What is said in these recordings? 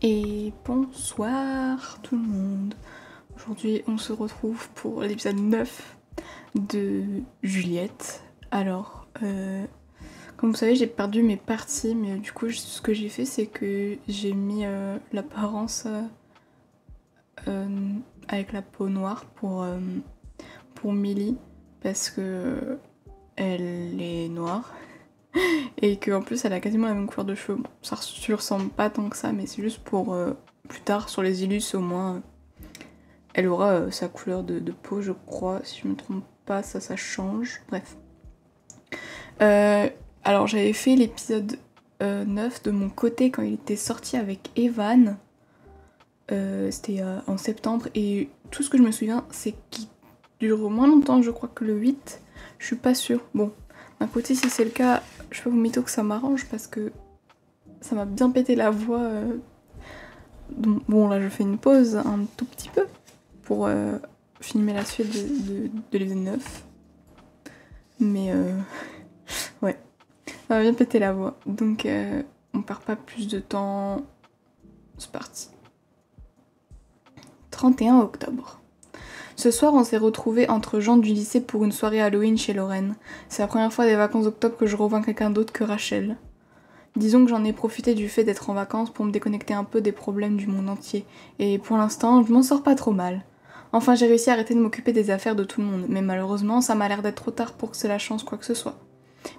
Et bonsoir tout le monde. Aujourd'hui, on se retrouve pour l'épisode 9 de Juliette. Alors, euh, comme vous savez, j'ai perdu mes parties, mais du coup, ce que j'ai fait, c'est que j'ai mis euh, l'apparence euh, avec la peau noire pour, pour Millie, parce que elle est noire et qu'en plus elle a quasiment la même couleur de cheveux. Bon, ça ne ressemble pas tant que ça, mais c'est juste pour euh, plus tard sur les illus au moins. elle aura euh, sa couleur de, peau, je crois. Si je me trompe pas, ça, ça change. Bref. Euh, alors j'avais fait l'épisode 9 de mon côté quand il était sorti avec Evan. C'était en septembre et tout ce que je me souviens c'est qu'il dure moins longtemps je crois que le 8. Je suis pas sûre. Bon, d'un côté si c'est le cas, je peux vous mytho que ça m'arrange parce que ça m'a bien pété la voix. Euh. bon, là, je fais une pause un tout petit peu pour euh, filmer la suite de, de, l'épisode 9. Mais euh, ouais, ça m'a bien pété la voix. Donc, on perd pas plus de temps. C'est parti. 31 octobre. Ce soir, on s'est retrouvés entre gens du lycée pour une soirée Halloween chez Lorraine. C'est la première fois des vacances d'octobre que je revois quelqu'un d'autre que Rachel. Disons que j'en ai profité du fait d'être en vacances pour me déconnecter un peu des problèmes du monde entier. Et pour l'instant, je m'en sors pas trop mal. Enfin, j'ai réussi à arrêter de m'occuper des affaires de tout le monde, mais malheureusement, ça m'a l'air d'être trop tard pour que cela change quoi que ce soit.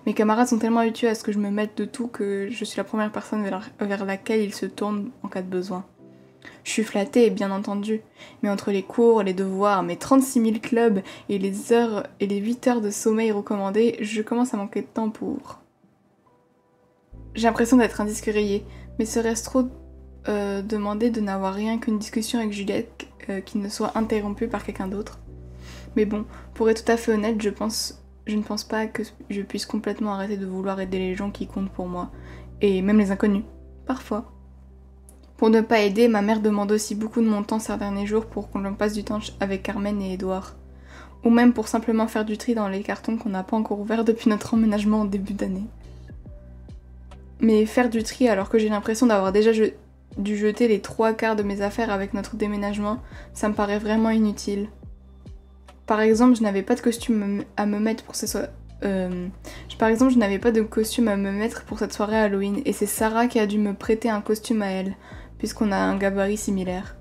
Mes camarades sont tellement habitués à ce que je me mette de tout que je suis la première personne vers laquelle ils se tournent en cas de besoin. Je suis flattée, bien entendu. Mais entre les cours, les devoirs, mes 36 000 clubs et les heures et les 8 heures de sommeil recommandées, je commence à manquer de temps pour. J'ai l'impression d'être un disque rayé, mais serait-ce trop euh, demander de n'avoir rien qu'une discussion avec Juliette euh, qui ne soit interrompue par quelqu'un d'autre? Mais bon, pour être tout à fait honnête, je pense. Je ne pense pas que je puisse complètement arrêter de vouloir aider les gens qui comptent pour moi. Et même les inconnus. Parfois. Pour ne pas aider, ma mère demande aussi beaucoup de mon temps ces derniers jours pour qu'on passe du temps avec Carmen et Edouard. Ou même pour simplement faire du tri dans les cartons qu'on n'a pas encore ouverts depuis notre emménagement en début d'année. Mais faire du tri alors que j'ai l'impression d'avoir déjà dû jeter les trois quarts de mes affaires avec notre déménagement, ça me paraît vraiment inutile. Euh, par exemple, je n'avais pas de costume à me mettre pour cette soirée Halloween et c'est Sarah qui a dû me prêter un costume à elle puisqu'on a un gabarit similaire.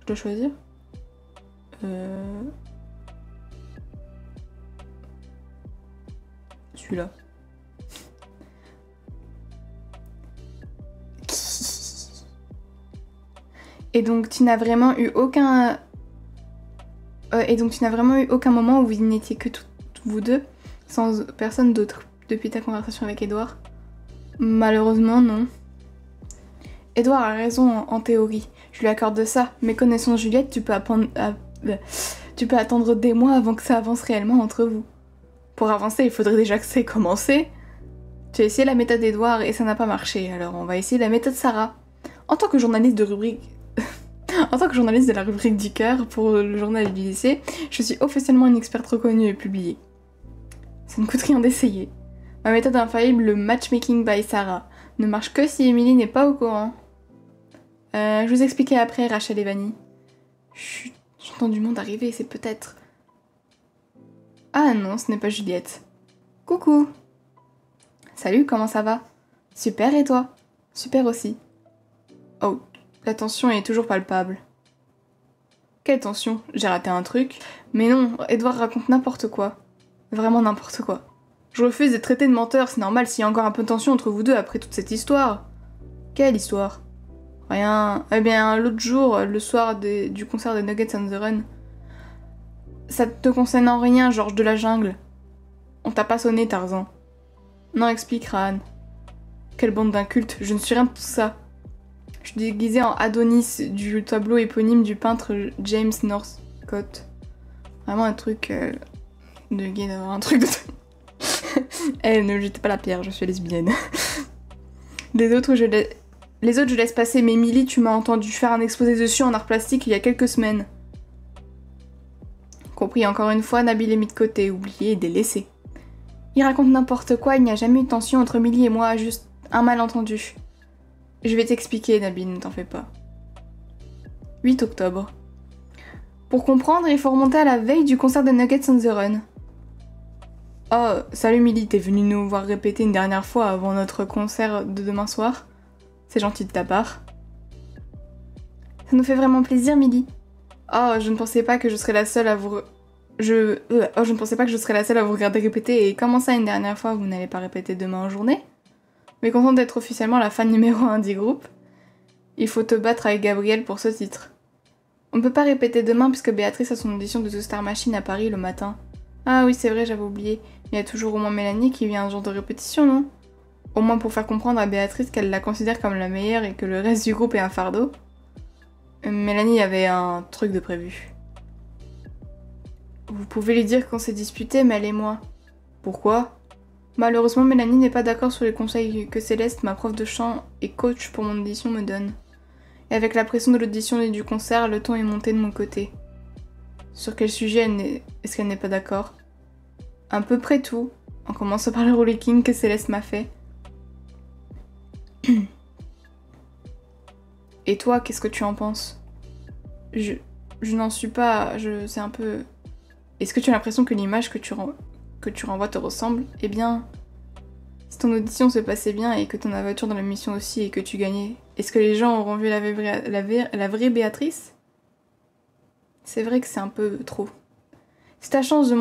Je dois choisir euh... Celui-là. Et donc tu n'as vraiment eu aucun... Euh, et donc tu n'as vraiment eu aucun moment où vous n'étiez que vous deux, sans personne d'autre, depuis ta conversation avec Edouard Malheureusement, non. Edouard a raison en, théorie, je lui accorde ça, mais connaissant Juliette, tu peux, euh, tu peux attendre des mois avant que ça avance réellement entre vous. Pour avancer, il faudrait déjà que c'est commencé. Tu as essayé la méthode d'Edouard et ça n'a pas marché, alors on va essayer la méthode Sarah. En tant que journaliste de rubrique. en tant que journaliste de la rubrique du cœur pour le journal du lycée, je suis officiellement une experte reconnue et publiée. Ça ne coûte rien d'essayer. Ma méthode infaillible, le matchmaking by Sarah, ne marche que si Emily n'est pas au courant. Euh, je vous expliquerai après, Rachel et Vanny. Chut, j'entends du monde arriver, c'est peut-être. Ah non, ce n'est pas Juliette. Coucou Salut, comment ça va? Super et toi? Super aussi. Oh, la tension est toujours palpable. Quelle tension? J'ai raté un truc Mais non, Edouard raconte n'importe quoi. Vraiment n'importe quoi. Je refuse d'être traité de menteur, c'est normal s'il y a encore un peu de tension entre vous deux après toute cette histoire. Quelle histoire? Rien. Eh bien, l'autre jour, le soir du concert des Nuggets on the Run, ça te concerne en rien, Georges de la Jungle. On t'a pas sonné, Tarzan. Non, explique, Rahan. Quelle bande d'incultes, je ne suis rien de tout ça. Je suis déguisée en Adonis du tableau éponyme du peintre James Northcott. Vraiment un truc euh, de gay un truc de. Eh, ne jetez pas la pierre, je suis lesbienne. Les autres, je les... Les autres, je laisse passer, mais Milly, tu m'as entendu faire un exposé dessus en art plastique il y a quelques semaines. Compris, encore une fois, Nabil est mis de côté, oublié et délaissé. Il raconte n'importe quoi, il n'y a jamais eu de tension entre Milly et moi, juste un malentendu. Je vais t'expliquer, Nabil, ne t'en fais pas. 8 octobre. Pour comprendre, il faut remonter à la veille du concert de Nuggets on the Run. Oh, salut Milly, t'es venue nous voir répéter une dernière fois avant notre concert de demain soir? C'est gentil de ta part. Ça nous fait vraiment plaisir, Milly. Oh, je ne pensais pas que je serais la seule à vous... Je... Euh, oh, je ne pensais pas que je serais la seule à vous regarder répéter et comment ça une dernière fois vous n'allez pas répéter demain en journée? Mais contente d'être officiellement la fan numéro 1 du groupe. Il faut te battre avec Gabriel pour ce titre. On ne peut pas répéter demain puisque Béatrice a son audition de The Star Machine à Paris le matin. Ah oui, c'est vrai, j'avais oublié. Il y a toujours au moins Mélanie qui vient un jour de répétition, non? Au moins pour faire comprendre à Béatrice qu'elle la considère comme la meilleure et que le reste du groupe est un fardeau. Euh, Mélanie avait un truc de prévu. Vous pouvez lui dire qu'on s'est disputé, mais elle et moi. Pourquoi? Malheureusement, Mélanie n'est pas d'accord sur les conseils que Céleste, ma prof de chant et coach pour mon audition, me donne. Et avec la pression de l'audition et du concert, le ton est monté de mon côté. Sur quel sujet est-ce qu'elle n'est pas d'accord? À peu près tout, en commençant par le rollicking que Céleste m'a fait. Et toi, qu'est-ce que tu en penses? Je, je n'en suis pas. Je, c'est un peu. Est-ce que tu as l'impression que l'image que tu, que tu renvoies te ressemble? Eh bien, si ton audition se passait bien et que ton aventure dans la mission aussi et que tu gagnais, est-ce que les gens auront vu la vraie, la vraie Béatrice? C'est vrai que c'est un peu trop. C'est ta chance de.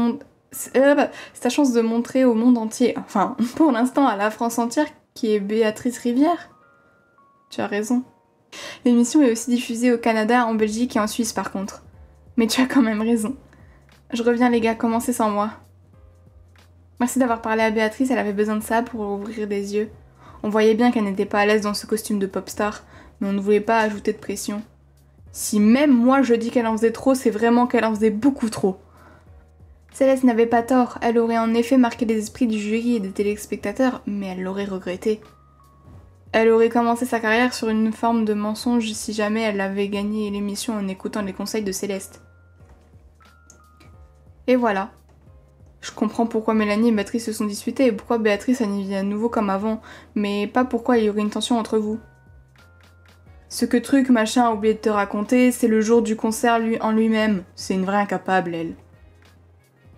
Euh, bah, c'est ta chance de montrer au monde entier, enfin pour l'instant à la France entière, qui est Béatrice Rivière. Tu as raison. L'émission est aussi diffusée au Canada, en Belgique et en Suisse par contre. Mais tu as quand même raison. Je reviens les gars, commencez sans moi. Merci d'avoir parlé à Béatrice, elle avait besoin de ça pour ouvrir des yeux. On voyait bien qu'elle n'était pas à l'aise dans ce costume de pop star, mais on ne voulait pas ajouter de pression. Si même moi je dis qu'elle en faisait trop, c'est vraiment qu'elle en faisait beaucoup trop. Céleste n'avait pas tort, elle aurait en effet marqué les esprits du jury et des téléspectateurs, mais elle l'aurait regretté. Elle aurait commencé sa carrière sur une forme de mensonge si jamais elle avait gagné l'émission en écoutant les conseils de Céleste. Et voilà, je comprends pourquoi Mélanie et Béatrice se sont disputées et pourquoi Béatrice a vit à nouveau comme avant, mais pas pourquoi il y aurait une tension entre vous. Ce que truc machin a oublié de te raconter, c'est le jour du concert lui en lui-même. C'est une vraie incapable, elle.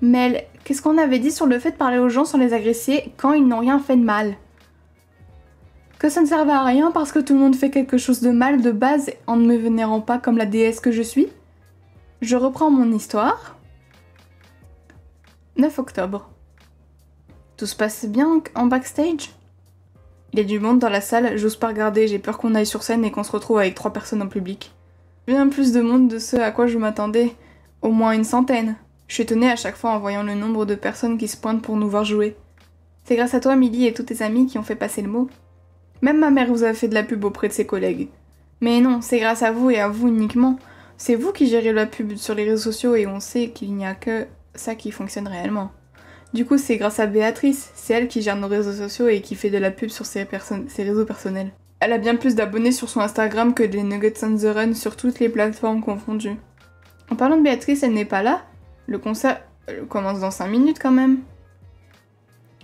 Mel, qu'est-ce qu'on avait dit sur le fait de parler aux gens sans les agresser quand ils n'ont rien fait de mal? Que ça ne servait à rien parce que tout le monde fait quelque chose de mal de base en ne me vénérant pas comme la déesse que je suis? Je reprends mon histoire. 9 octobre. Tout se passe bien en backstage? Il y a du monde dans la salle, j'ose pas regarder, j'ai peur qu'on aille sur scène et qu'on se retrouve avec trois personnes en public. Bien plus de monde de ce à quoi je m'attendais, au moins une centaine. Je suis étonnée à chaque fois en voyant le nombre de personnes qui se pointent pour nous voir jouer. C'est grâce à toi, Milly, et tous tes amis qui ont fait passer le mot. Même ma mère vous a fait de la pub auprès de ses collègues. Mais non, c'est grâce à vous et à vous uniquement. C'est vous qui gérez la pub sur les réseaux sociaux et on sait qu'il n'y a que ça qui fonctionne réellement. Du coup, c'est grâce à Béatrice, c'est elle qui gère nos réseaux sociaux et qui fait de la pub sur ses, réseaux personnels. Elle a bien plus d'abonnés sur son Instagram que des Nuggets on the Run sur toutes les plateformes confondues. En parlant de Béatrice, elle n'est pas là. Le concert commence dans 5 minutes quand même.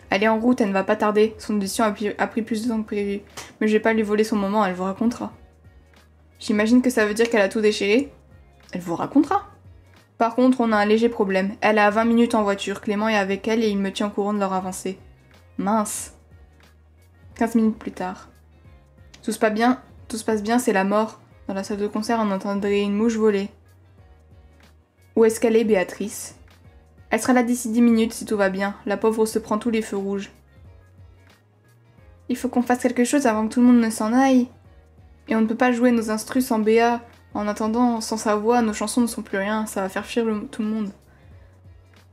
Elle est en route, elle ne va pas tarder. Son audition a, a pris plus de temps que prévu. Mais je vais pas lui voler son moment, elle vous racontera. J'imagine que ça veut dire qu'elle a tout déchiré. Elle vous racontera. Par contre, on a un léger problème. Elle a 20 minutes en voiture, Clément est avec elle et il me tient au courant de leur avancée. Mince. 15 minutes plus tard. Tout se passe bien, tout se passe bien, c'est la mort. Dans la salle de concert, on entendrait une mouche voler. Où est-ce qu'elle est, Béatrice? Elle sera là d'ici 10 minutes si tout va bien. La pauvre se prend tous les feux rouges. Il faut qu'on fasse quelque chose avant que tout le monde ne s'en aille. Et on ne peut pas jouer nos instrus sans BA. En attendant, sans sa voix, nos chansons ne sont plus rien, ça va faire fuir tout le monde.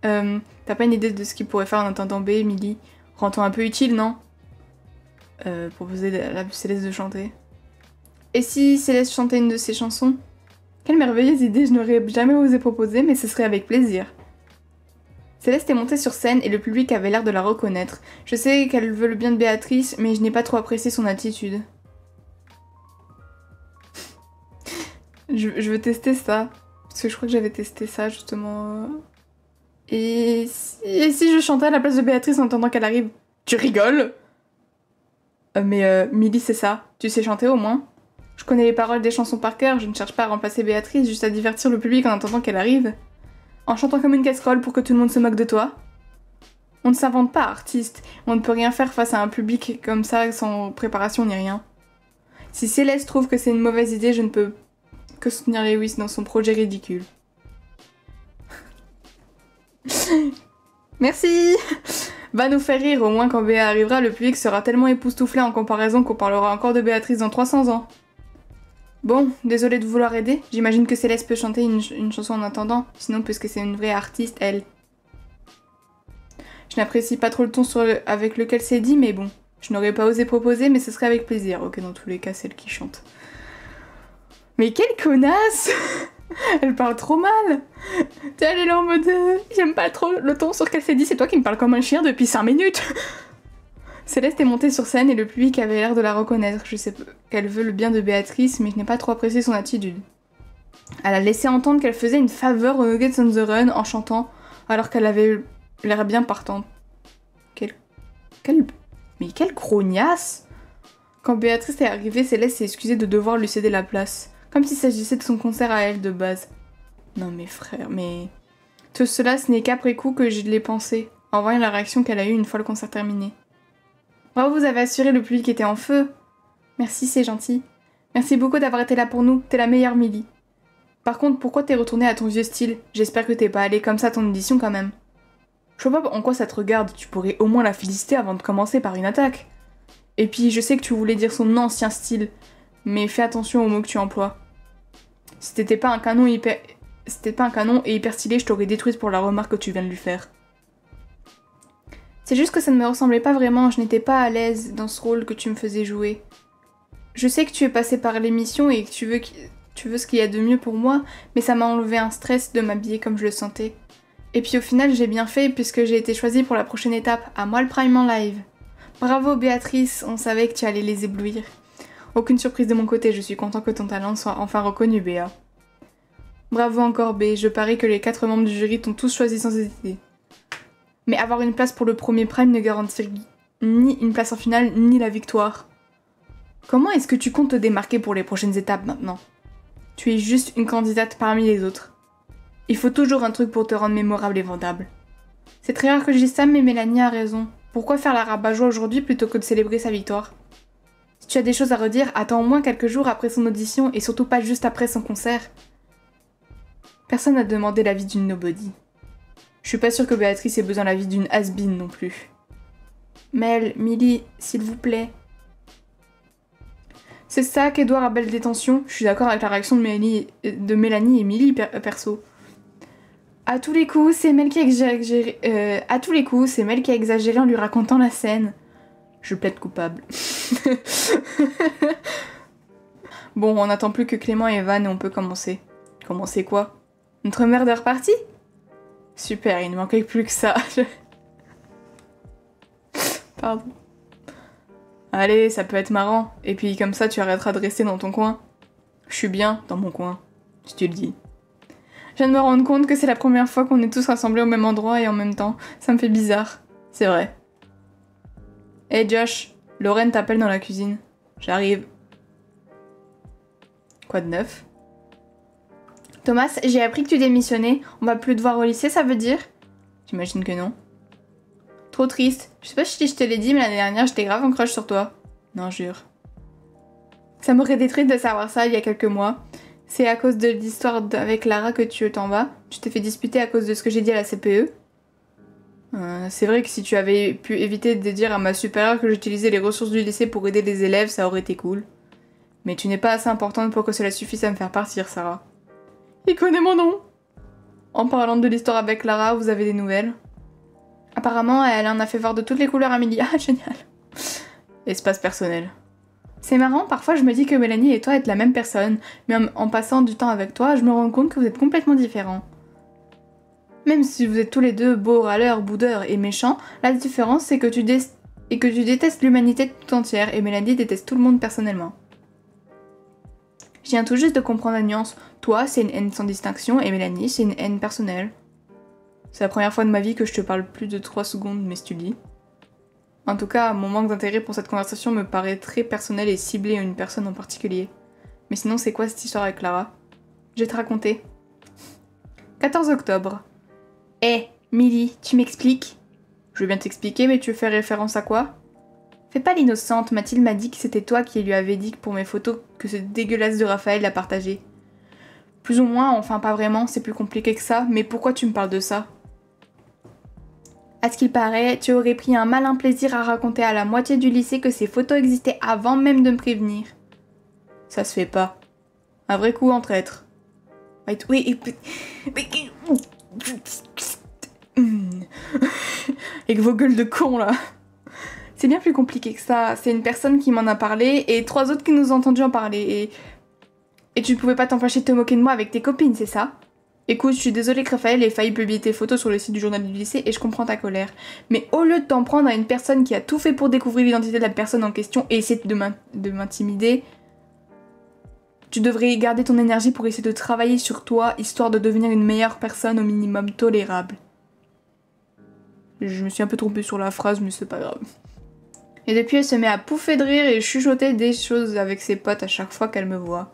Euh, T'as pas une idée de ce qu'il pourrait faire en attendant B, Emily Rend-on un peu utile, non? Euh, Proposer à la Céleste de chanter. Et si Céleste chantait une de ses chansons? Quelle merveilleuse idée, je n'aurais jamais osé proposer, mais ce serait avec plaisir. Céleste est montée sur scène et le public avait l'air de la reconnaître. Je sais qu'elle veut le bien de Béatrice, mais je n'ai pas trop apprécié son attitude. Je, veux tester ça. Parce que je crois que j'avais testé ça justement. Et si, je chantais à la place de Béatrice en attendant qu'elle arrive Tu rigoles Euh, mais euh, Milly, c'est ça. Tu sais chanter au moins Je connais les paroles des chansons par cœur, je ne cherche pas à remplacer Béatrice, juste à divertir le public en attendant qu'elle arrive. En chantant comme une casserole pour que tout le monde se moque de toi. On ne s'invente pas artiste, on ne peut rien faire face à un public comme ça sans préparation ni rien. Si Céleste trouve que c'est une mauvaise idée, je ne peux que soutenir Lewis dans son projet ridicule. Merci Va nous faire rire, au moins quand Béa arrivera, le public sera tellement époustouflé en comparaison qu'on parlera encore de Béatrice dans 300 ans. Bon, désolé de vouloir aider, j'imagine que Céleste peut chanter une, chanson en attendant, sinon puisque c'est une vraie artiste, elle. Je n'apprécie pas trop le ton avec lequel c'est dit, mais bon, je n'aurais pas osé proposer, mais ce serait avec plaisir. Ok, dans tous les cas, c'est elle qui chante. Mais quelle connasse Elle parle trop mal Elle est là en mode... euh, J'aime pas trop le ton sur lequel c'est dit, c'est toi qui me parles comme un chien depuis 5 minutes Céleste est montée sur scène et le public avait l'air de la reconnaître. Je sais qu'elle veut le bien de Béatrice, mais je n'ai pas trop apprécié son attitude. Elle a laissé entendre qu'elle faisait une faveur aux Nuggets on the Run en chantant, alors qu'elle avait l'air bien partante. Quelle... Quelle... Mais quelle grognasse Quand Béatrice est arrivée, Céleste s'est excusée de devoir lui céder la place. Comme s'il s'agissait de son concert à elle de base. Non mais frère, mais... Tout cela, ce n'est qu'après coup que je l'ai pensé, en voyant la réaction qu'elle a eue une fois le concert terminé. Bravo, vous avez assuré le public était en feu. Merci, c'est gentil. Merci beaucoup d'avoir été là pour nous, t'es la meilleure Millie. Par contre, pourquoi t'es retournée à ton vieux style? J'espère que t'es pas allé comme ça ton audition quand même. Je vois pas en quoi ça te regarde, tu pourrais au moins la féliciter avant de commencer par une attaque. Et puis, je sais que tu voulais dire son ancien style, mais fais attention aux mots que tu emploies. Si t'étais pas un canon hyper... Si pas un canon et hyper stylé, je t'aurais détruite pour la remarque que tu viens de lui faire. C'est juste que ça ne me ressemblait pas vraiment, je n'étais pas à l'aise dans ce rôle que tu me faisais jouer. Je sais que tu es passé par l'émission et que tu veux, tu veux ce qu'il y a de mieux pour moi, mais ça m'a enlevé un stress de m'habiller comme je le sentais. Et puis au final, j'ai bien fait puisque j'ai été choisie pour la prochaine étape, à moi le prime en live. Bravo Béatrice, on savait que tu allais les éblouir. Aucune surprise de mon côté, je suis content que ton talent soit enfin reconnu, Béa. Bravo encore, B, je parie que les quatre membres du jury t'ont tous choisi sans hésiter. Mais avoir une place pour le premier prime ne garantit ni une place en finale, ni la victoire. Comment est-ce que tu comptes te démarquer pour les prochaines étapes maintenant? Tu es juste une candidate parmi les autres. Il faut toujours un truc pour te rendre mémorable et vendable. C'est très rare que je dise ça, mais Mélanie a raison. Pourquoi faire la rabat-joie aujourd'hui plutôt que de célébrer sa victoire? Tu as des choses à redire, attends au moins quelques jours après son audition et surtout pas juste après son concert. Personne n'a demandé l'avis d'une nobody. Je suis pas sûre que Béatrice ait besoin l'avis d'une has non plus. Mel, Millie, s'il vous plaît. C'est ça qu'Edouard appelle détention. Je suis d'accord avec la réaction de Mélanie, de Mélanie et Millie per- perso. À tous les coups, c'est Mel a euh, tous les coups, c'est Mel qui a exagéré en lui racontant la scène. Je plaide coupable. bon, on n'attend plus que Clément et Van et on peut commencer. Commencer quoi? Notre murder party Super, il ne manquait plus que ça. Pardon. Allez, ça peut être marrant. Et puis comme ça, tu arrêteras de rester dans ton coin. Je suis bien dans mon coin, si tu le dis. Je viens de me rendre compte que c'est la première fois qu'on est tous rassemblés au même endroit et en même temps. Ça me fait bizarre. C'est vrai. Hey Josh, Lorraine t'appelle dans la cuisine. J'arrive. Quoi de neuf? Thomas, j'ai appris que tu démissionnais. On va plus te voir au lycée, ça veut dire? J'imagine que non. Trop triste. Je sais pas si je te l'ai dit, mais l'année dernière, j'étais grave en crush sur toi. Non, jure. Ça m'aurait détruite de savoir ça il y a quelques mois. C'est à cause de l'histoire avec Lara que tu t'en vas. Tu t'es fait disputer à cause de ce que j'ai dit à la CPE. Euh, c'est vrai que si tu avais pu éviter de dire à ma supérieure que j'utilisais les ressources du lycée pour aider les élèves, ça aurait été cool. Mais tu n'es pas assez importante pour que cela suffise à me faire partir, Sarah. Il connaît mon nom En parlant de l'histoire avec Lara, vous avez des nouvelles? Apparemment, elle en a fait voir de toutes les couleurs à Millie. Ah, génial Espace personnel. C'est marrant, parfois je me dis que Mélanie et toi êtes la même personne, mais en, en passant du temps avec toi, je me rends compte que vous êtes complètement différents. Même si vous êtes tous les deux beaux râleurs, boudeurs et méchants, la différence c'est que tu dé- et que tu détestes l'humanité tout entière et Mélanie déteste tout le monde personnellement. Je viens tout juste de comprendre la nuance. Toi, c'est une haine sans distinction et Mélanie, c'est une haine personnelle. C'est la première fois de ma vie que je te parle plus de 3 secondes, mais si tu dis. En tout cas, mon manque d'intérêt pour cette conversation me paraît très personnel et ciblé à une personne en particulier. Mais sinon, c'est quoi cette histoire avec Clara Je vais te raconter. 14 octobre. Eh, Milly, tu m'expliques? Je veux bien t'expliquer, mais tu fais référence à quoi? Fais pas l'innocente, Mathilde m'a dit que c'était toi qui lui avais dit que pour mes photos que ce dégueulasse de Raphaël l'a partagé. Plus ou moins, enfin pas vraiment, c'est plus compliqué que ça, mais pourquoi tu me parles de ça? À ce qu'il paraît, tu aurais pris un malin plaisir à raconter à la moitié du lycée que ces photos existaient avant même de me prévenir. Ça se fait pas. Un vrai coup en traître. Oui, Avec vos gueules de con là. C'est bien plus compliqué que ça. C'est une personne qui m'en a parlé et trois autres qui nous ont entendu en parler. Et, et tu pouvais pas t'empêcher de te moquer de moi avec tes copines, c'est ça? Écoute, je suis désolée que Raphaël ait failli publier tes photos sur le site du journal du lycée et je comprends ta colère. Mais au lieu de t'en prendre à une personne qui a tout fait pour découvrir l'identité de la personne en question et essayer de m'intimider, tu devrais garder ton énergie pour essayer de travailler sur toi, histoire de devenir une meilleure personne au minimum tolérable. Je me suis un peu trompée sur la phrase, mais c'est pas grave. Et depuis, elle se met à pouffer de rire et chuchoter des choses avec ses potes à chaque fois qu'elle me voit.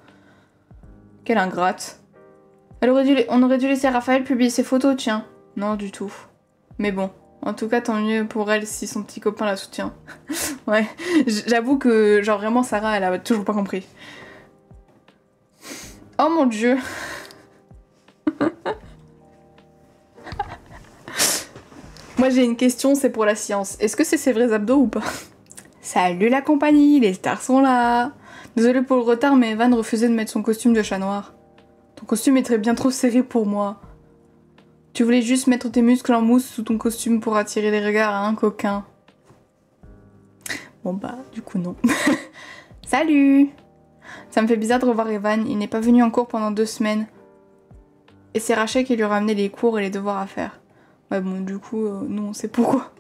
Quelle ingrate. On aurait dû laisser Raphaël publier ses photos, tiens. Non, du tout. Mais bon, en tout cas, tant mieux pour elle si son petit copain la soutient. ouais, j'avoue que, genre, vraiment, Sarah, elle a toujours pas compris. Oh mon dieu. Moi, j'ai une question, c'est pour la science. Est-ce que c'est ses vrais abdos ou pas Salut la compagnie, les stars sont là Désolée pour le retard, mais Evan refusait de mettre son costume de chat noir. Ton costume est très bien trop serré pour moi. Tu voulais juste mettre tes muscles en mousse sous ton costume pour attirer les regards à un coquin. Bon bah, du coup non. Salut Ça me fait bizarre de revoir Evan, il n'est pas venu en cours pendant deux semaines. Et c'est Rachel qui lui a ramené les cours et les devoirs à faire. Ouais bon, du coup, euh, nous pourquoi.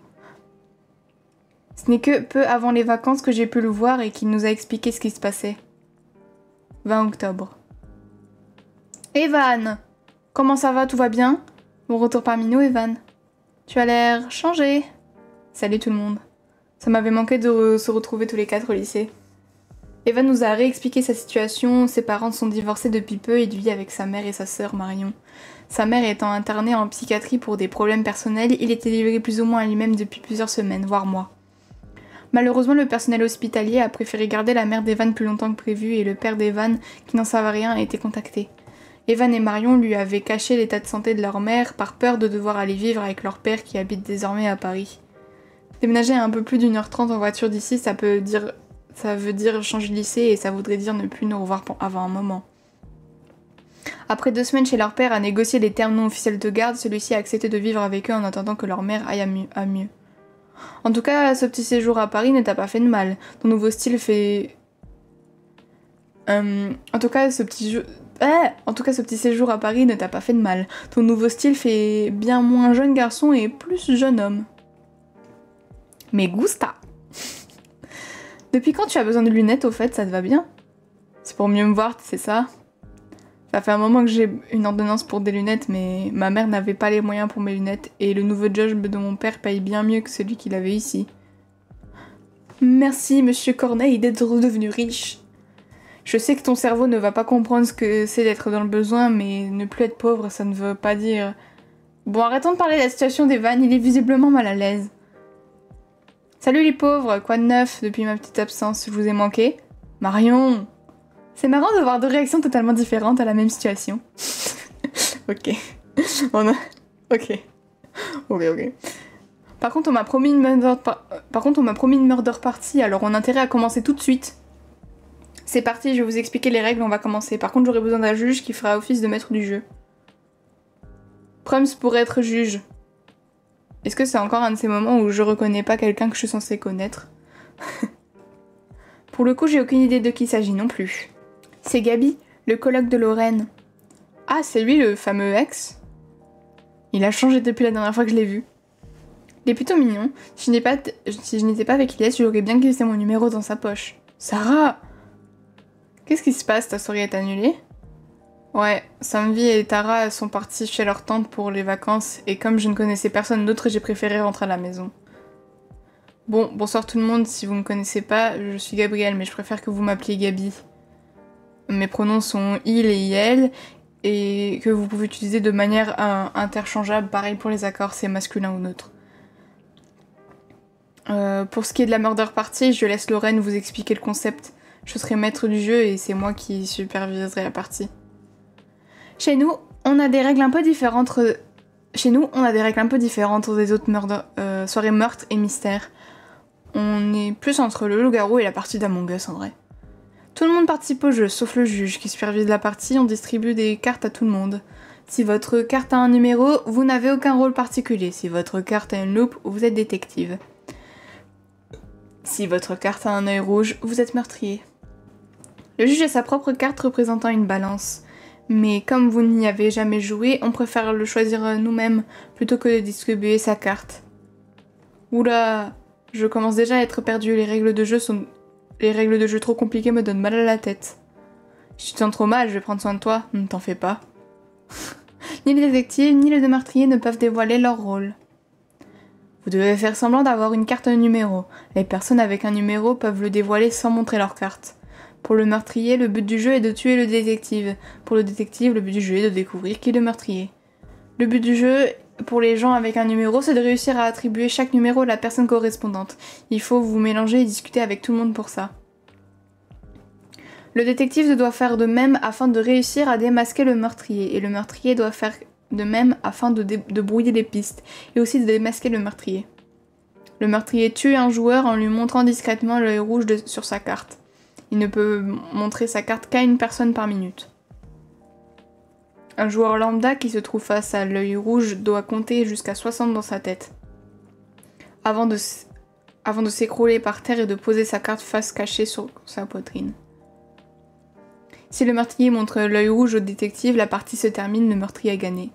Ce n'est que peu avant les vacances que j'ai pu le voir et qu'il nous a expliqué ce qui se passait. 20 octobre. Evan Comment ça va? Tout va bien? Bon retour parmi nous, Evan. Tu as l'air changé. Salut tout le monde. Ça m'avait manqué de se retrouver tous les quatre au lycée. Evan nous a réexpliqué sa situation. Ses parents sont divorcés depuis peu et il vit avec sa mère et sa sœur Marion. Sa mère étant internée en psychiatrie pour des problèmes personnels, il était livré plus ou moins à lui-même depuis plusieurs semaines, voire mois. Malheureusement, le personnel hospitalier a préféré garder la mère d'Evan plus longtemps que prévu et le père d'Evan, qui n'en savait rien, a été contacté. Evan et Marion lui avaient caché l'état de santé de leur mère par peur de devoir aller vivre avec leur père qui habite désormais à Paris. Déménager à un peu plus d'une heure trente en voiture d'ici, ça peut dire ça veut dire changer de lycée et ça voudrait dire ne plus nous revoir avant un moment. Après deux semaines chez leur père à négocier les termes non officiels de garde, celui-ci a accepté de vivre avec eux en attendant que leur mère aille à mieux. En tout cas, ce petit séjour à Paris ne t'a pas fait de mal. Ton nouveau style fait. Euh, en tout cas, ce petit eh, en tout cas, ce petit séjour à Paris ne t'a pas fait de mal. Ton nouveau style fait bien moins jeune garçon et plus jeune homme. Mais gusta Depuis quand tu as besoin de lunettes, au fait, ça te va bien? C'est pour mieux me voir, c'est ça? Ça fait un moment que j'ai une ordonnance pour des lunettes, mais ma mère n'avait pas les moyens pour mes lunettes et le nouveau job de mon père paye bien mieux que celui qu'il avait ici. Merci, monsieur Corneille, d'être redevenu riche. Je sais que ton cerveau ne va pas comprendre ce que c'est d'être dans le besoin, mais ne plus être pauvre, ça ne veut pas dire. Bon, arrêtons de parler de la situation des vannes, il est visiblement mal à l'aise. Salut les pauvres, quoi de neuf depuis ma petite absence, je vous ai manqué? Marion c'est marrant de voir deux réactions totalement différentes à la même situation. ok. On a... Ok. Ok, ok. Par contre, on m'a promis une murder par... contre, on m'a promis une murder party, alors on a intérêt à commencer tout de suite. C'est parti, je vais vous expliquer les règles, on va commencer. Par contre, j'aurai besoin d'un juge qui fera office de maître du jeu. Prums pour être juge. Est-ce que c'est encore un de ces moments où je reconnais pas quelqu'un que je suis censée connaître? Pour le coup, j'ai aucune idée de qui il s'agit non plus. C'est Gabi, le colloque de Lorraine. Ah, c'est lui le fameux ex? Il a changé depuis la dernière fois que je l'ai vu. Il est plutôt mignon. Si je n'étais pas avec Ilyes, j'aurais bien glissé mon numéro dans sa poche. Sarah Qu'est-ce qui se passe? Ta soirée est annulée? Ouais, Samvi et Tara sont partis chez leur tante pour les vacances et comme je ne connaissais personne d'autre, j'ai préféré rentrer à la maison. Bon, bonsoir tout le monde, si vous me connaissez pas, je suis Gabrielle, mais je préfère que vous m'appeliez Gabi. Mes pronoms sont il et elle, et que vous pouvez utiliser de manière euh, interchangeable, pareil pour les accords, c'est masculin ou neutre. Euh, pour ce qui est de la murder party, je laisse Lorraine vous expliquer le concept. Je serai maître du jeu et c'est moi qui superviserai la partie. Chez nous, on a des règles un peu différentes. Chez nous, on a des règles un peu différentes des autres euh, soirées meurtres et mystères. On est plus entre le loup-garou et la partie d'Among Us en vrai. Tout le monde participe au jeu, sauf le juge qui supervise la partie, on distribue des cartes à tout le monde. Si votre carte a un numéro, vous n'avez aucun rôle particulier. Si votre carte a une loupe, vous êtes détective. Si votre carte a un œil rouge, vous êtes meurtrier. Le juge a sa propre carte représentant une balance. Mais comme vous n'y avez jamais joué, on préfère le choisir nous-mêmes plutôt que de distribuer sa carte. Oula, je commence déjà à être perdu, les règles de jeu sont les règles de jeu trop compliquées me donnent mal à la tête. Si tu te sens trop mal, je vais prendre soin de toi, ne t'en fais pas. ni les détectives, ni les deux meurtriers ne peuvent dévoiler leur rôle. Vous devez faire semblant d'avoir une carte numéro. Les personnes avec un numéro peuvent le dévoiler sans montrer leur carte. Pour le meurtrier, le but du jeu est de tuer le détective. Pour le détective, le but du jeu est de découvrir qui est le meurtrier. Le but du jeu pour les gens avec un numéro, c'est de réussir à attribuer chaque numéro à la personne correspondante. Il faut vous mélanger et discuter avec tout le monde pour ça. Le détective doit faire de même afin de réussir à démasquer le meurtrier, et le meurtrier doit faire de même afin de, brouiller les pistes, et aussi de démasquer le meurtrier. Le meurtrier tue un joueur en lui montrant discrètement l'œil rouge sur sa carte. Il ne peut montrer sa carte qu'à une personne par minute. Un joueur lambda qui se trouve face à l'œil rouge doit compter jusqu'à 60 dans sa tête. Avant de, s'écrouler par terre et de poser sa carte face cachée sur sa poitrine. Si le meurtrier montre l'œil rouge au détective, la partie se termine, le meurtrier a gagné.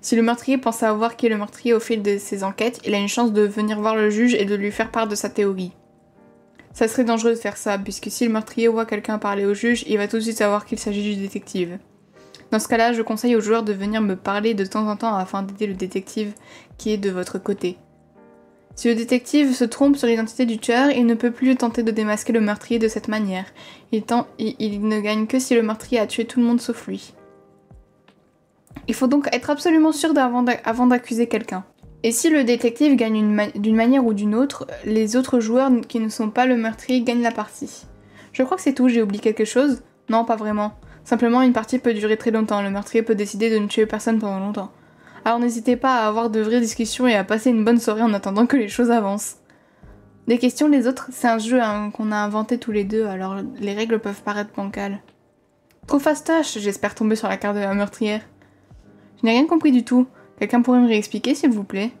Si le meurtrier pense savoir qui est le meurtrier au fil de ses enquêtes, il a une chance de venir voir le juge et de lui faire part de sa théorie. Ça serait dangereux de faire ça, puisque si le meurtrier voit quelqu'un parler au juge, il va tout de suite savoir qu'il s'agit du détective. Dans ce cas-là, je conseille aux joueurs de venir me parler de temps en temps afin d'aider le détective qui est de votre côté. Si le détective se trompe sur l'identité du tueur, il ne peut plus tenter de démasquer le meurtrier de cette manière. Il, ne gagne que si le meurtrier a tué tout le monde sauf lui. Il faut donc être absolument sûr avant d'accuser quelqu'un. Et si le détective gagne d'une manière ou d'une autre, les autres joueurs qui ne sont pas le meurtrier gagnent la partie. Je crois que c'est tout, j'ai oublié quelque chose? Non, pas vraiment. Simplement, une partie peut durer très longtemps, le meurtrier peut décider de ne tuer personne pendant longtemps. Alors n'hésitez pas à avoir de vraies discussions et à passer une bonne soirée en attendant que les choses avancent. Des questions les autres, c'est un jeu hein, qu'on a inventé tous les deux, alors les règles peuvent paraître bancales. Trop fastoche, j'espère tomber sur la carte de la meurtrière. Je n'ai rien compris du tout. Quelqu'un pourrait me réexpliquer s'il vous plaît?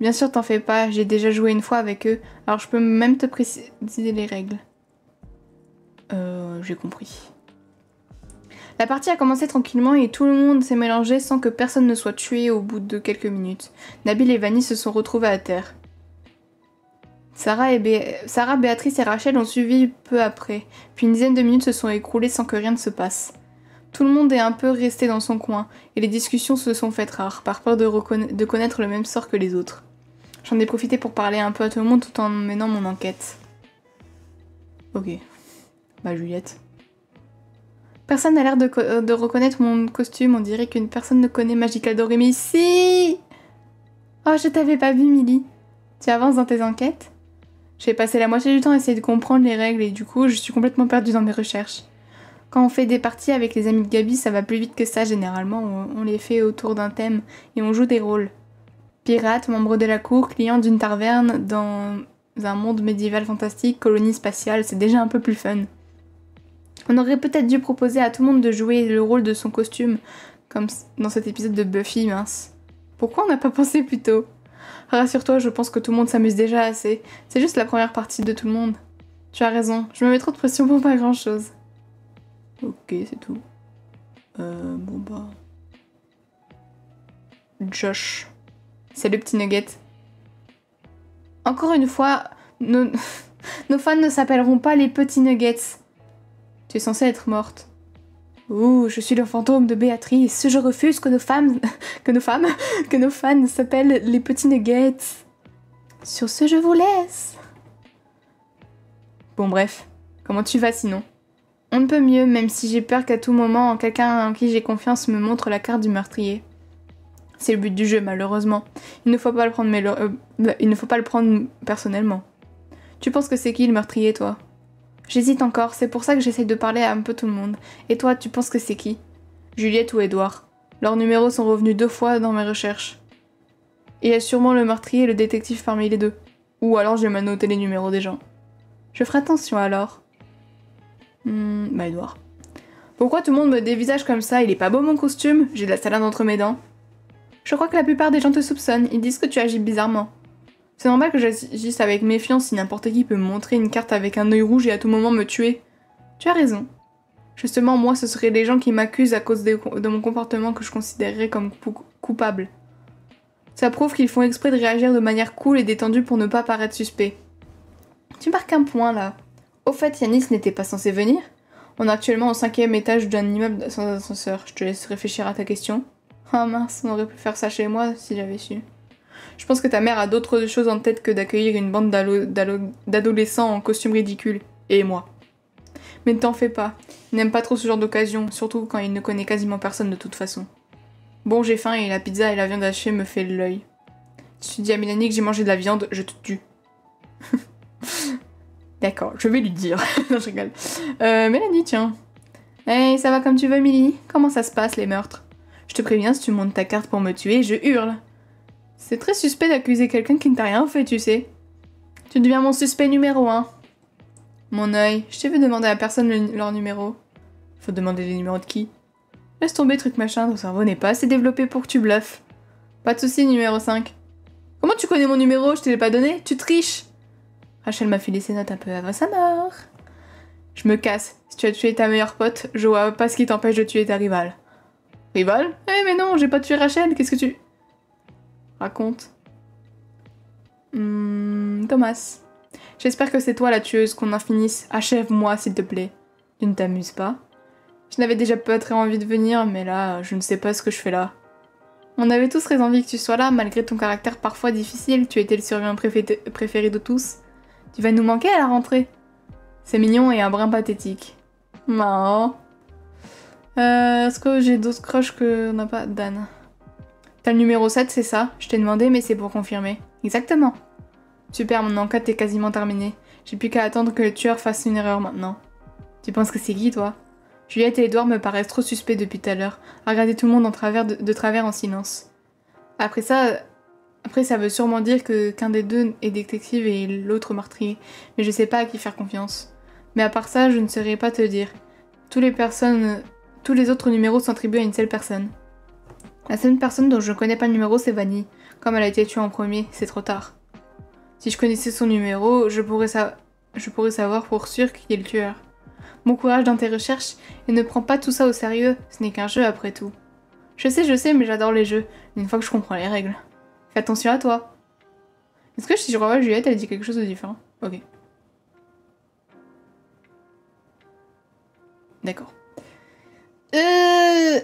Bien sûr, t'en fais pas, j'ai déjà joué une fois avec eux, alors je peux même te préciser les règles. Euh, j'ai compris. La partie a commencé tranquillement et tout le monde s'est mélangé sans que personne ne soit tué au bout de quelques minutes. Nabil et Vanny se sont retrouvés à terre. Sarah, Béatrice et Rachel ont suivi peu après, puis une dizaine de minutes se sont écroulées sans que rien ne se passe. Tout le monde est un peu resté dans son coin, et les discussions se sont faites rares, par peur de, de connaître le même sort que les autres. J'en ai profité pour parler un peu à tout le monde tout en menant mon enquête. Ok. Bah Juliette. Personne n'a l'air euh, de, reconnaître mon costume, on dirait qu'une personne ne connaît Magical Doremi. Si Oh, je t'avais pas vu, Milly. Tu avances dans tes enquêtes? J'ai passé la moitié du temps à essayer de comprendre les règles et du coup, je suis complètement perdue dans mes recherches. Quand on fait des parties avec les amis de Gabi, ça va plus vite que ça généralement. On les fait autour d'un thème et on joue des rôles. Pirate, membre de la cour, client d'une taverne dans un monde médiéval fantastique, colonie spatiale, c'est déjà un peu plus fun. On aurait peut-être dû proposer à tout le monde de jouer le rôle de son costume, comme dans cet épisode de Buffy, mince. Pourquoi on n'a pas pensé plus tôt? Rassure-toi, je pense que tout le monde s'amuse déjà assez. C'est juste la première partie de tout le monde. Tu as raison, je me mets trop de pression pour pas grand-chose. Ok, c'est tout. Euh, bon bah... Josh. C'est le petit nugget. Encore une fois, nos, nos fans ne s'appelleront pas les petits nuggets. Tu es censée être morte. Ouh, je suis le fantôme de Béatrice. Je refuse que nos femmes, que nos femmes, que nos fans s'appellent les petits nuggets. Sur ce, je vous laisse. Bon bref, comment tu vas sinon? On ne peut mieux, même si j'ai peur qu'à tout moment, quelqu'un en qui j'ai confiance me montre la carte du meurtrier. C'est le but du jeu, malheureusement. Il ne faut pas le prendre, mais euh, il ne faut pas le prendre personnellement. Tu penses que c'est qui le meurtrier, toi? J'hésite encore, c'est pour ça que j'essaye de parler à un peu tout le monde. Et toi, tu penses que c'est qui? Juliette ou Edouard Leurs numéros sont revenus deux fois dans mes recherches. Il y a sûrement le meurtrier et le détective parmi les deux. Ou alors j'ai mal noté les numéros des gens. Je ferai attention alors. Hmm, bah Edouard. Pourquoi tout le monde me dévisage comme ça? Il est pas beau mon costume? J'ai de la salade entre mes dents. Je crois que la plupart des gens te soupçonnent, ils disent que tu agis bizarrement. C'est normal que j'agisse avec méfiance si n'importe qui peut me montrer une carte avec un œil rouge et à tout moment me tuer. Tu as raison. Justement, moi, ce seraient les gens qui m'accusent à cause de, mon comportement que je considérerais comme coupable. Ça prouve qu'ils font exprès de réagir de manière cool et détendue pour ne pas paraître suspect. Tu marques un point là. Au fait, Yanis n'était pas censé venir On est actuellement au cinquième étage d'un immeuble sans ascenseur. Je te laisse réfléchir à ta question. Ah mince, on aurait pu faire ça chez moi si j'avais su. Je pense que ta mère a d'autres choses en tête que d'accueillir une bande d'adolescents en costume ridicule. Et moi. Mais ne t'en fais pas. Il n'aime pas trop ce genre d'occasion, surtout quand il ne connaît quasiment personne de toute façon. Bon, j'ai faim et la pizza et la viande hachée me fait l'œil. Tu dis à Mélanie que j'ai mangé de la viande, je te tue. D'accord, je vais lui dire. je rigole. Euh, Mélanie, tiens. Hey, ça va comme tu veux, Milly Comment ça se passe, les meurtres? Je te préviens, si tu montes ta carte pour me tuer, je hurle. C'est très suspect d'accuser quelqu'un qui ne t'a rien fait, tu sais. Tu deviens mon suspect numéro 1. Mon œil, je t'ai vu demander à personne leur numéro. Faut demander les numéros de qui? Laisse tomber, truc machin, ton cerveau n'est pas assez développé pour que tu bluffes. Pas de soucis, numéro 5. Comment tu connais mon numéro? Je te l'ai pas donné Tu triches Rachel m'a filé ses notes un peu avant sa mort. Je me casse. Si tu as tué ta meilleure pote, je vois pas ce qui t'empêche de tuer ta rivale. Rivale? Eh mais non, j'ai pas tué Rachel, qu'est-ce que tu... Raconte. Hmm, Thomas. J'espère que c'est toi la tueuse, qu'on en finisse. Achève-moi, s'il te plaît. Tu ne t'amuses pas Je n'avais déjà pas très envie de venir, mais là, je ne sais pas ce que je fais là. On avait tous très envie que tu sois là, malgré ton caractère parfois difficile, tu étais le survivant préféré de tous. Tu vas nous manquer à la rentrée. C'est mignon et un brin pathétique. Marrant. Euh, Est-ce que j'ai d'autres crushs que n'a pas Dan? T'as le numéro 7, c'est ça? Je t'ai demandé, mais c'est pour confirmer. Exactement. Super, mon enquête est quasiment terminée. J'ai plus qu'à attendre que le tueur fasse une erreur maintenant. Tu penses que c'est qui, toi? Juliette et Edouard me paraissent trop suspects depuis tout à l'heure, à tout le monde de, travers en silence. Après ça, après ça veut sûrement dire que qu'un des deux est détective et l'autre meurtrier, mais je sais pas à qui faire confiance. Mais à part ça, je ne saurais pas te dire. Tous les personnes, tous les autres numéros s'attribuent à une seule personne. La seule personne dont je ne connais pas le numéro, c'est Vanny. Comme elle a été tuée en premier, c'est trop tard. Si je connaissais son numéro, je pourrais, savoir pour sûr qui est le tueur. Bon courage dans tes recherches et ne prends pas tout ça au sérieux, ce n'est qu'un jeu après tout. Je sais, je sais, mais j'adore les jeux, une fois que je comprends les règles. Fais attention à toi. Est-ce que si je revois Juliette, elle dit quelque chose de différent? Ok. D'accord. Euh...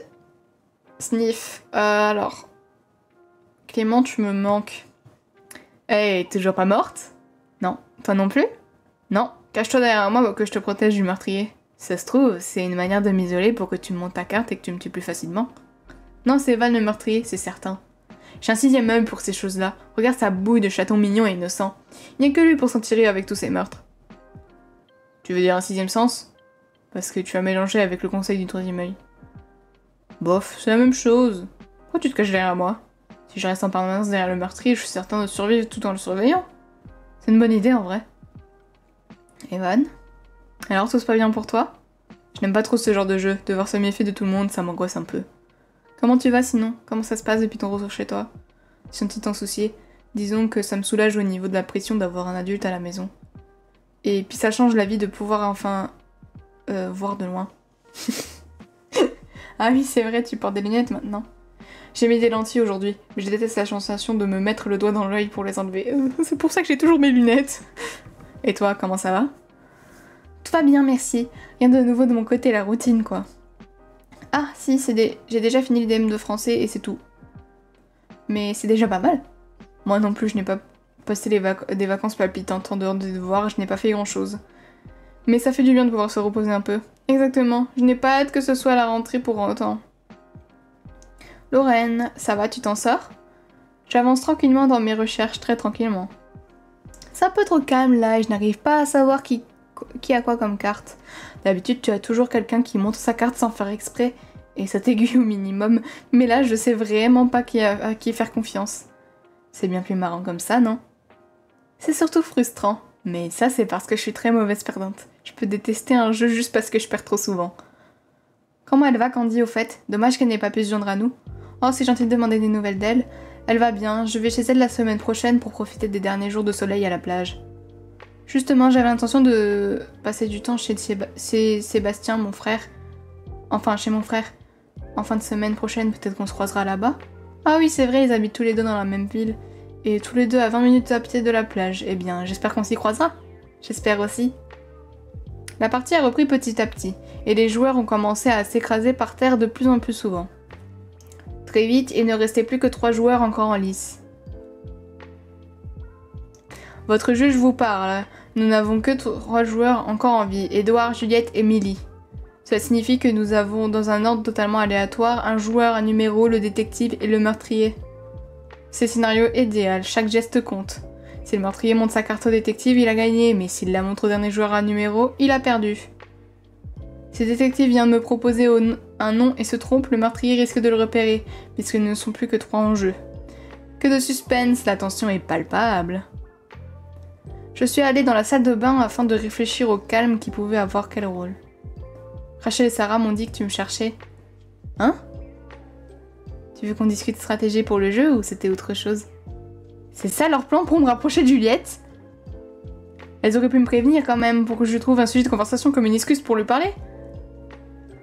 Sniff. Euh, alors. Clément, tu me manques. Eh, toujours pas morte? Non. Toi non plus? Non. Cache-toi derrière moi pour que je te protège du meurtrier. ça se trouve, c'est une manière de m'isoler pour que tu montes ta carte et que tu me tues plus facilement. Non, c'est Val le meurtrier, c'est certain. J'ai un sixième œil pour ces choses-là. Regarde sa bouille de chaton mignon et innocent. Il n'y a que lui pour s'en tirer avec tous ces meurtres. Tu veux dire un sixième sens? Parce que tu as mélangé avec le conseil du troisième œil. Bof, c'est la même chose. Pourquoi tu te caches derrière moi? Si je reste en permanence derrière le meurtrier, je suis certain de survivre tout en le surveillant. C'est une bonne idée en vrai. Evan? Alors tout se passe bien pour toi? Je n'aime pas trop ce genre de jeu. Devoir se méfier de tout le monde, ça m'angoisse un peu. Comment tu vas sinon? Comment ça se passe depuis ton retour chez toi? Sans t'en soucier, disons que ça me soulage au niveau de la pression d'avoir un adulte à la maison. Et puis ça change la vie de pouvoir enfin euh, voir de loin. Ah oui, c'est vrai, tu portes des lunettes maintenant. J'ai mis des lentilles aujourd'hui, mais je déteste la sensation de me mettre le doigt dans l'œil pour les enlever. Euh, c'est pour ça que j'ai toujours mes lunettes. Et toi, comment ça va? Tout va bien, merci. Rien de nouveau de mon côté, la routine quoi. Ah si, c'est des... j'ai déjà fini le DM de français et c'est tout. Mais c'est déjà pas mal. Moi non plus, je n'ai pas, passer les des vacances palpitantes en dehors des devoirs, je n'ai pas fait grand chose. Mais ça fait du bien de pouvoir se reposer un peu. Exactement, je n'ai pas hâte que ce soit la rentrée pour autant. Lorraine, ça va, tu t'en sors? J'avance tranquillement dans mes recherches, très tranquillement. C'est un peu trop calme là et je n'arrive pas à savoir qui, a quoi comme carte. D'habitude, tu as toujours quelqu'un qui montre sa carte sans faire exprès et ça t'aiguille au minimum, mais là, je sais vraiment pas à qui faire confiance. C'est bien plus marrant comme ça, non? C'est surtout frustrant, mais ça, c'est parce que je suis très mauvaise perdante. Je peux détester un jeu juste parce que je perds trop souvent. Comment elle va, Candy, au fait? Dommage qu'elle n'ait pas pu se joindre à nous. Oh, c'est gentil de demander des nouvelles d'elle. Elle va bien, je vais chez elle la semaine prochaine pour profiter des derniers jours de soleil à la plage. Justement, j'avais l'intention de passer du temps chez, Sébastien, mon frère. Enfin, chez mon frère. En fin de semaine prochaine, peut-être qu'on se croisera là-bas. Ah oui, c'est vrai, ils habitent tous les deux dans la même ville. Et tous les deux à 20 minutes à pied de la plage. Eh bien, j'espère qu'on s'y croisera. J'espère aussi. La partie a repris petit à petit, et les joueurs ont commencé à s'écraser par terre de plus en plus souvent. Très vite, il ne restait plus que trois joueurs encore en lice. Votre juge vous parle. Nous n'avons que trois joueurs encore en vie, Edouard, Juliette et Millie. Cela signifie que nous avons, dans un ordre totalement aléatoire, un joueur, un numéro, le détective et le meurtrier. C'est scénario idéal, chaque geste compte. Si le meurtrier montre sa carte au détective, il a gagné, mais s'il la montre au dernier joueur à numéro, il a perdu. Si le détective vient de me proposer un nom et se trompe, le meurtrier risque de le repérer, puisqu'ils ne sont plus que trois en jeu. Que de suspense, la tension est palpable. Je suis allée dans la salle de bain afin de réfléchir au calme qui pouvait avoir quel rôle. Rachel et Sarah m'ont dit que tu me cherchais. Hein? Tu veux qu'on discute stratégie pour le jeu ou c'était autre chose? C'est ça leur plan pour me rapprocher de Juliette? Elles auraient pu me prévenir quand même pour que je trouve un sujet de conversation comme une excuse pour lui parler.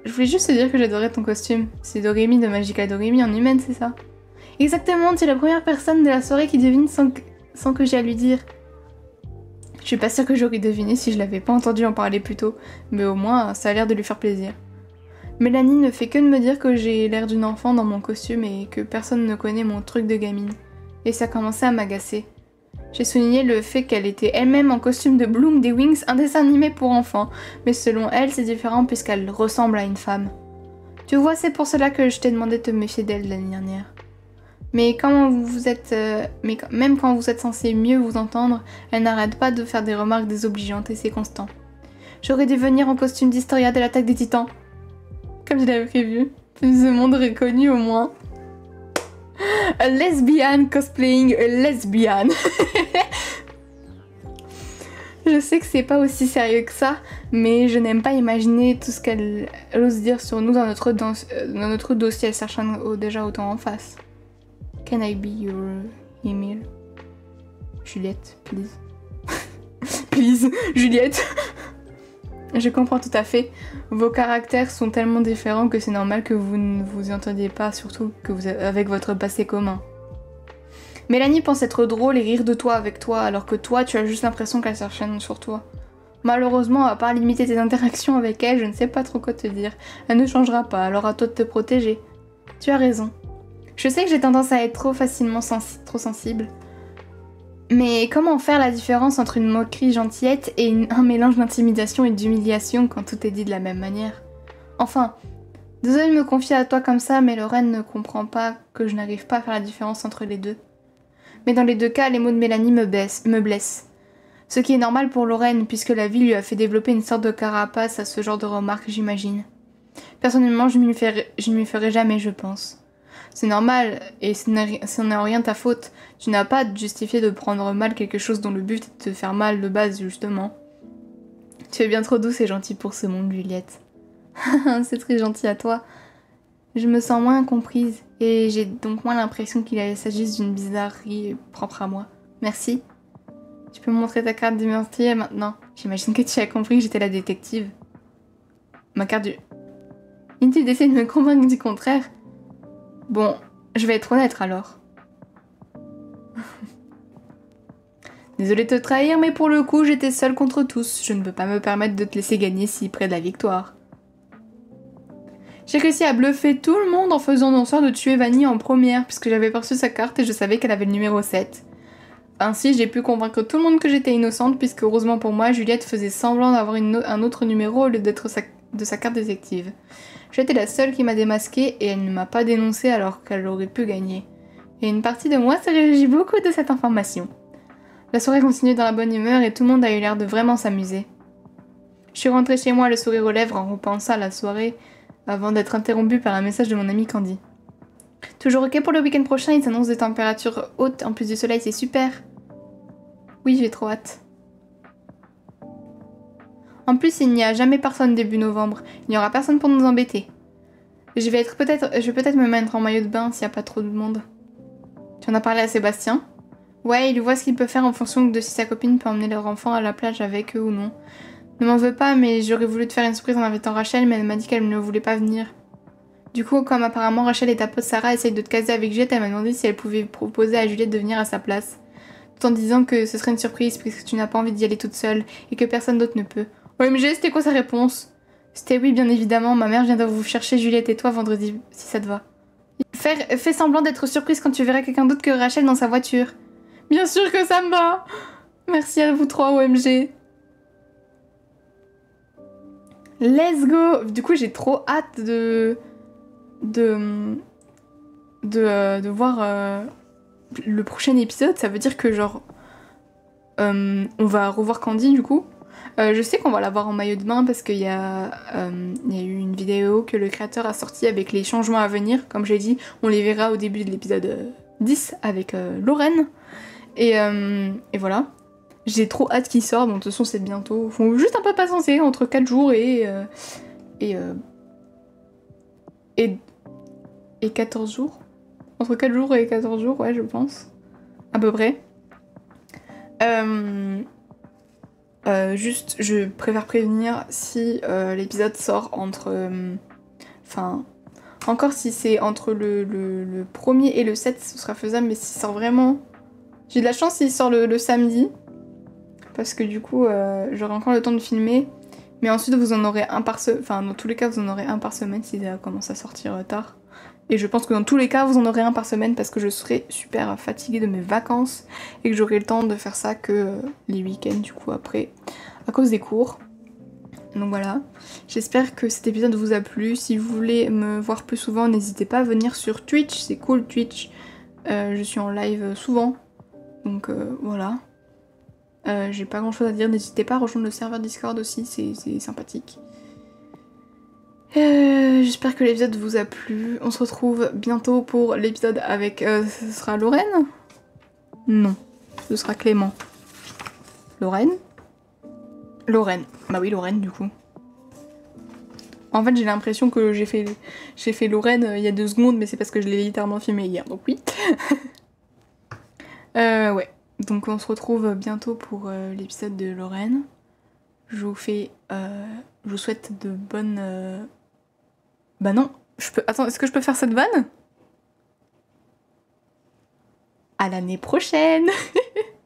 Je voulais juste te dire que j'adorais ton costume. C'est Doremi de Magica Doremi en humaine, c'est ça? Exactement, tu es la première personne de la soirée qui devine sans que, sans que j'ai à lui dire. Je suis pas sûre que j'aurais deviné si je l'avais pas entendu en parler plus tôt, mais au moins ça a l'air de lui faire plaisir. Mélanie ne fait que de me dire que j'ai l'air d'une enfant dans mon costume et que personne ne connaît mon truc de gamine et ça commençait à m'agacer. J'ai souligné le fait qu'elle était elle-même en costume de Bloom des Wings, un dessin animé pour enfants, mais selon elle c'est différent puisqu'elle ressemble à une femme. Tu vois, c'est pour cela que je t'ai demandé de te méfier d'elle l'année dernière. Mais quand vous êtes, euh, mais même quand vous êtes censé mieux vous entendre, elle n'arrête pas de faire des remarques désobligeantes et c'est constant. J'aurais dû venir en costume d'Historia de l'attaque des titans. Comme je l'avais prévu. Ce monde reconnu au moins. A lesbian cosplaying a lesbian. je sais que c'est pas aussi sérieux que ça, mais je n'aime pas imaginer tout ce qu'elle ose dire sur nous dans notre, euh, dossier, elle cherche déjà autant en face. Can I be your email? Juliette, please. please, Juliette. Je comprends tout à fait. Vos caractères sont tellement différents que c'est normal que vous ne vous entendiez pas, surtout avec votre passé commun. Mélanie pense être drôle et rire de toi avec toi, alors que toi, tu as juste l'impression qu'elle s'acharne sur toi. Malheureusement, à part limiter tes interactions avec elle, je ne sais pas trop quoi te dire. Elle ne changera pas, alors à toi de te protéger. Tu as raison. Je sais que j'ai tendance à être trop facilement trop sensible. Mais comment faire la différence entre une moquerie gentillette et un mélange d'intimidation et d'humiliation quand tout est dit de la même manière Enfin, désolé de me confier à toi comme ça, mais Lorraine ne comprend pas que je n'arrive pas à faire la différence entre les deux. Mais dans les deux cas, les mots de Mélanie me, me blessent. Ce qui est normal pour Lorraine, puisque la vie lui a fait développer une sorte de carapace à ce genre de remarques, j'imagine. Personnellement, je ne lui ferai jamais, je pense. C'est normal, et ce n'est rien ta faute. Tu n'as pas justifié de prendre mal quelque chose dont le but est de te faire mal de base, justement. Tu es bien trop douce et gentille pour ce monde, Juliette. C'est très gentil à toi. Je me sens moins comprise, et j'ai donc moins l'impression qu'il s'agisse d'une bizarrerie propre à moi. Merci. Tu peux me montrer ta carte meurtrier maintenant. J'imagine que tu as compris que j'étais la détective. Ma carte du... Inutile essaie de me convaincre du contraire. Bon, je vais être honnête alors. Désolée de te trahir, mais pour le coup, j'étais seule contre tous. Je ne peux pas me permettre de te laisser gagner si près de la victoire. J'ai réussi à bluffer tout le monde en faisant en sorte de tuer Vanny en première, puisque j'avais perçu sa carte et je savais qu'elle avait le numéro 7. Ainsi, j'ai pu convaincre tout le monde que j'étais innocente, puisque heureusement pour moi, Juliette faisait semblant d'avoir un autre numéro au lieu d'être de sa carte détective. J'étais la seule qui m'a démasquée et elle ne m'a pas dénoncée alors qu'elle aurait pu gagner. Et une partie de moi se réjouit beaucoup de cette information. La soirée continuait dans la bonne humeur et tout le monde a eu l'air de vraiment s'amuser. Je suis rentrée chez moi le sourire aux lèvres en repensant à la soirée avant d'être interrompue par un message de mon amie Candy. Toujours ok pour le week-end prochain, il s'annonce des températures hautes en plus du soleil, c'est super. Oui, j'ai trop hâte. En plus, il n'y a jamais personne début novembre. Il n'y aura personne pour nous embêter. Je vais peut-être me mettre en maillot de bain s'il n'y a pas trop de monde. Tu en as parlé à Sébastien? Ouais, il voit ce qu'il peut faire en fonction de si sa copine peut emmener leur enfant à la plage avec eux ou non. Ne m'en veux pas, mais j'aurais voulu te faire une surprise en invitant Rachel, mais elle m'a dit qu'elle ne voulait pas venir. Du coup, comme apparemment Rachel et ta pote Sarah essayent de te caser avec Juliette, elle m'a demandé si elle pouvait proposer à Juliette de venir à sa place. Tout en disant que ce serait une surprise puisque tu n'as pas envie d'y aller toute seule et que personne d'autre ne peut. OMG, c'était quoi sa réponse? C'était oui, bien évidemment, ma mère vient de vous chercher Juliette et toi vendredi, si ça te va. fais semblant d'être surprise quand tu verras quelqu'un d'autre que Rachel dans sa voiture. Bien sûr que ça me va Merci à vous trois, OMG Let's go Du coup, j'ai trop hâte de... de... de, euh, de voir euh, le prochain épisode. Ça veut dire que, genre... Euh, on va revoir Candy, du coup. Euh, je sais qu'on va l'avoir en maillot de bain parce qu'il y, a, euh, y a eu une vidéo que le créateur a sortie avec les changements à venir. Comme j'ai dit, on les verra au début de l'épisode 10 avec euh, Lorraine. Et, et, voilà. J'ai trop hâte qu'il sorte, bon de toute façon c'est bientôt. Faut juste un peu patienter entre 4 jours et. et, et. et 14 jours. Entre 4 jours et 14 jours, ouais, je pense. À peu près. Euh, euh, juste, je préfère prévenir si euh, l'épisode sort entre. Euh, enfin. encore si c'est entre le, le, premier et le 7, ce sera faisable, mais s'il sort vraiment. J'ai de la chance s'il sort le, samedi. Parce que du coup, j'aurai encore le temps de filmer. Mais ensuite, vous en aurez un par semaine. Enfin, dans tous les cas, vous en aurez un par semaine si ça commence à sortir tard. Et je pense que dans tous les cas, vous en aurez un par semaine parce que je serai super fatiguée de mes vacances et que j'aurai le temps de faire ça que euh, les week-ends du coup après à cause des cours. Donc voilà, j'espère que cet épisode vous a plu. Si vous voulez me voir plus souvent, n'hésitez pas à venir sur Twitch, c'est cool Twitch. Euh, je suis en live souvent, donc euh, voilà. J'ai pas grand chose à dire, n'hésitez pas à rejoindre le serveur Discord aussi, c'est sympathique. Euh, j'espère que l'épisode vous a plu. On se retrouve bientôt pour l'épisode avec... Euh, ce sera Lorraine? Non, ce sera Clément. Lorraine? Lorraine. Bah oui, Lorraine du coup. En fait, j'ai l'impression que j'ai fait, fait Lorraine euh, il y a deux secondes, mais c'est parce que je l'ai littéralement filmé hier, donc oui. ouais, donc on se retrouve bientôt pour l'épisode de Lorraine. Je vous fais... je vous souhaite de bonnes bah non, je peux. Attends, est-ce que je peux faire cette vanne? À l'année prochaine